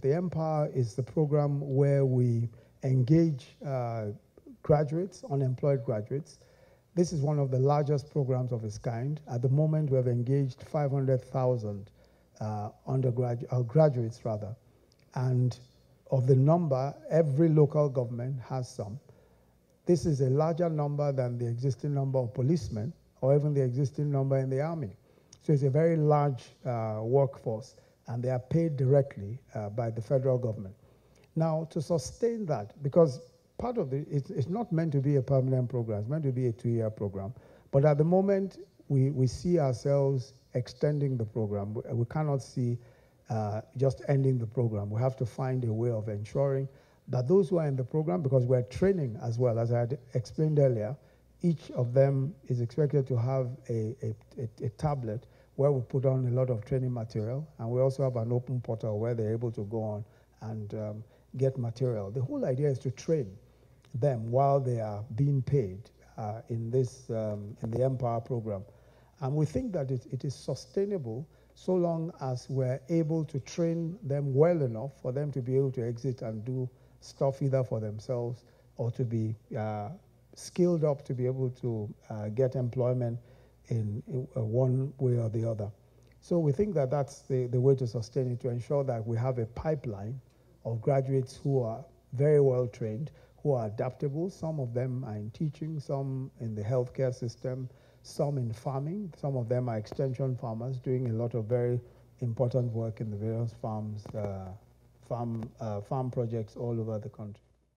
The N-Power is the program where we engage uh, graduates, unemployed graduates. This is one of the largest programs of its kind. At the moment, we have engaged 500,000 uh, undergraduates, uh, graduates rather. And of the number, every local government has some. This is a larger number than the existing number of policemen or even the existing number in the army. So it's a very large uh, workforce, and they are paid directly uh, by the federal government. Now, to sustain that, because part of it, it's, it's not meant to be a permanent program, it's meant to be a two-year program. But at the moment, we, we see ourselves extending the program. We, we cannot see uh, just ending the program. We have to find a way of ensuring that those who are in the program, because we're training as well, as I had explained earlier, each of them is expected to have a, a, a, a tablet where we put on a lot of training material, and we also have an open portal where they're able to go on and um, get material. The whole idea is to train them while they are being paid uh, in this um, in the N-Power program, and we think that it, it is sustainable so long as we're able to train them well enough for them to be able to exit and do stuff either for themselves or to be uh, skilled up to be able to uh, get employment in, uh, one way or the other. So we think that that's the, the way to sustain it, to ensure that we have a pipeline of graduates who are very well trained, who are adaptable. Some of them are in teaching, some in the healthcare system, some in farming. Some of them are extension farmers doing a lot of very important work in the various farms, uh, farm, uh, farm projects all over the country.